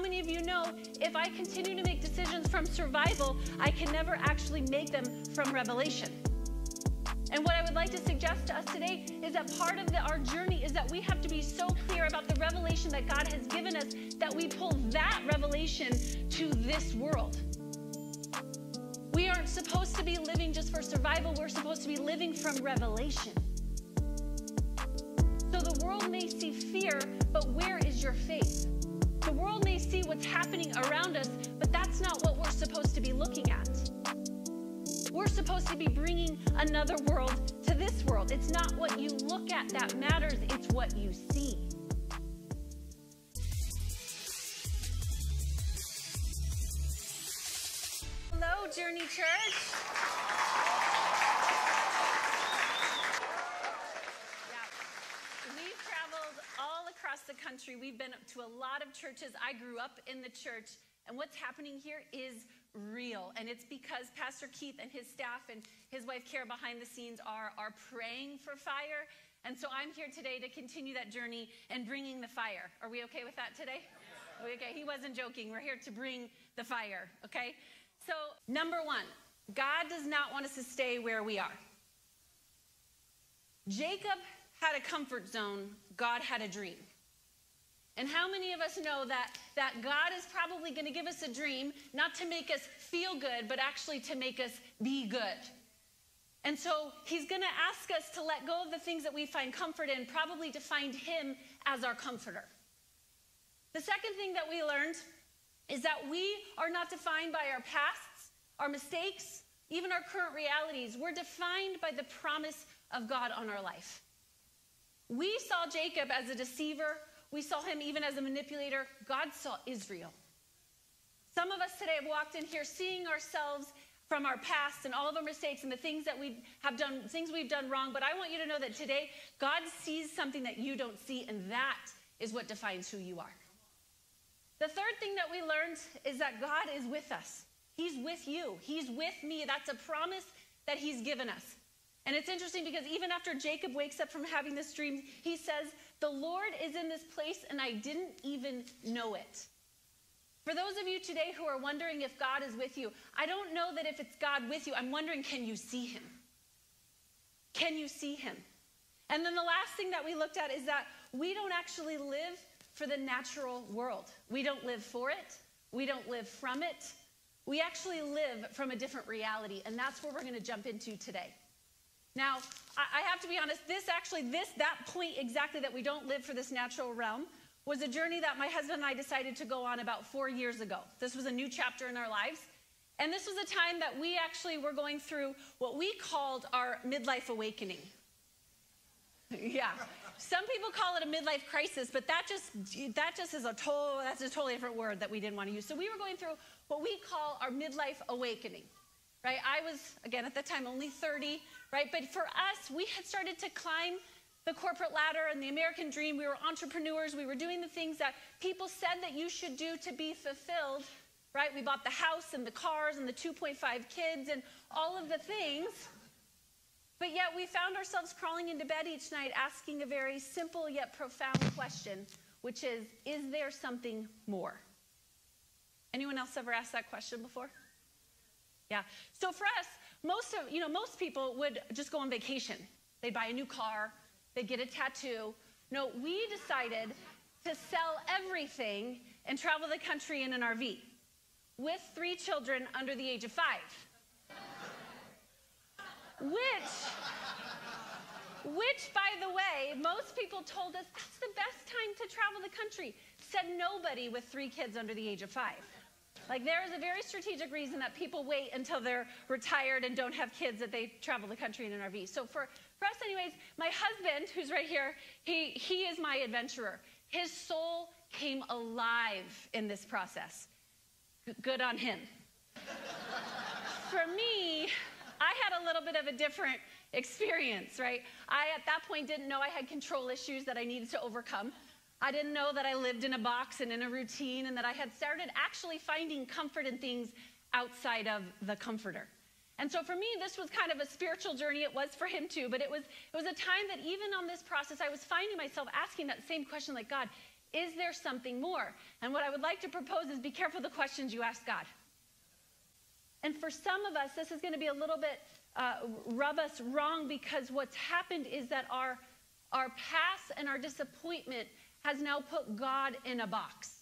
many of you know if I continue to make decisions from survival, I can never actually make them from revelation? And what I would like to suggest to us today is that part of the, our journey is that we have to be so clear about the revelation that God has given us that we pull that revelation to this world. We aren't supposed to be living just for survival, we're supposed to be living from revelation. So the world may see fear, but where is your faith? The world may see what's happening around us, but that's not what we're supposed to be looking at. We're supposed to be bringing another world to this world. It's not what you look at that matters, it's what you see. Hello, Journey Church. Yeah. We've traveled all across the country. We've been to a lot of churches. I grew up in the church, and what's happening here is real. And it's because Pastor Keith and his staff and his wife Kara behind the scenes are, are praying for fire. And so I'm here today to continue that journey and bringing the fire. Are we okay with that today? Okay, he wasn't joking. We're here to bring the fire, okay? So, number one, God does not want us to stay where we are. Jacob had a comfort zone, God had a dream. And how many of us know that, that God is probably going to give us a dream, not to make us feel good, but actually to make us be good? And so he's going to ask us to let go of the things that we find comfort in, probably to find him as our comforter. The second thing that we learned is that we are not defined by our pasts, our mistakes, even our current realities. We're defined by the promise of God on our life. We saw Jacob as a deceiver, we saw him even as a manipulator. God saw Israel. Some of us today have walked in here seeing ourselves from our past and all of our mistakes and the things that we have done, things we've done wrong. But I want you to know that today, God sees something that you don't see, and that is what defines who you are. The third thing that we learned is that God is with us. He's with you. He's with me. That's a promise that He's given us. And it's interesting because even after Jacob wakes up from having this dream, he says, The Lord is in this place and I didn't even know it. For those of you today who are wondering if God is with you, I don't know that if it's God with you. I'm wondering, can you see him? Can you see him? And then the last thing that we looked at is that we don't actually live for the natural world. We don't live for it, we don't live from it. We actually live from a different reality, and that's where we're going to jump into today. Now, I have to be honest, this actually, this, that point exactly that we don't live for this natural realm was a journey that my husband and I decided to go on about four years ago. This was a new chapter in our lives. And this was a time that we actually were going through what we called our midlife awakening. yeah. Some people call it a midlife crisis, but that just that just is a total that's a totally different word that we didn't want to use. So we were going through what we call our midlife awakening. Right? I was again at the time only 30, right? But for us, we had started to climb the corporate ladder and the American dream. We were entrepreneurs. We were doing the things that people said that you should do to be fulfilled, right? We bought the house and the cars and the 2.5 kids and all of the things. But yet we found ourselves crawling into bed each night asking a very simple yet profound question, which is Is there something more? Anyone else ever asked that question before? Yeah. So for us, most of, you know, most people would just go on vacation. They'd buy a new car, they'd get a tattoo. No, we decided to sell everything and travel the country in an RV with three children under the age of five. Which, which, by the way, most people told us that's the best time to travel the country. Said nobody with three kids under the age of five. Like there is a very strategic reason that people wait until they're retired and don't have kids that they travel the country in an RV. So for, for us anyways, my husband, who's right here, he, he is my adventurer. His soul came alive in this process. Good on him. for me, I had a little bit of a different experience, right? I, at that point, didn't know I had control issues that I needed to overcome. I didn't know that I lived in a box and in a routine and that I had started actually finding comfort in things outside of the comforter. And so for me, this was kind of a spiritual journey. It was for him too, but it was, it was a time that even on this process, I was finding myself asking that same question like, God, Is there something more? And what I would like to propose is be careful the questions you ask God. And for some of us, this is going to be a little bit uh, rub us wrong because what's happened is that our, our past and our disappointment has now put God in a box.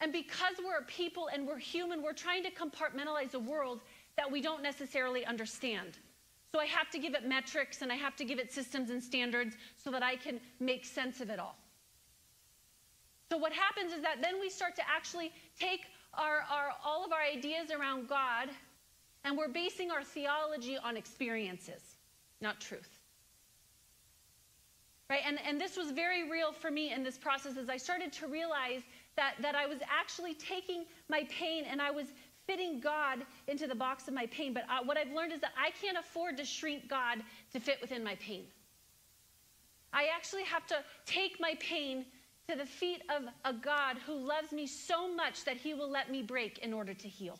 And because we're a people and we're human, we're trying to compartmentalize a world that we don't necessarily understand. So I have to give it metrics and I have to give it systems and standards so that I can make sense of it all. So what happens is that then we start to actually take our, our, all of our ideas around God and we're basing our theology on experiences, not truth. Right? And, and this was very real for me in this process as I started to realize that, that I was actually taking my pain and I was fitting God into the box of my pain. But uh, what I've learned is that I can't afford to shrink God to fit within my pain. I actually have to take my pain to the feet of a God who loves me so much that he will let me break in order to heal.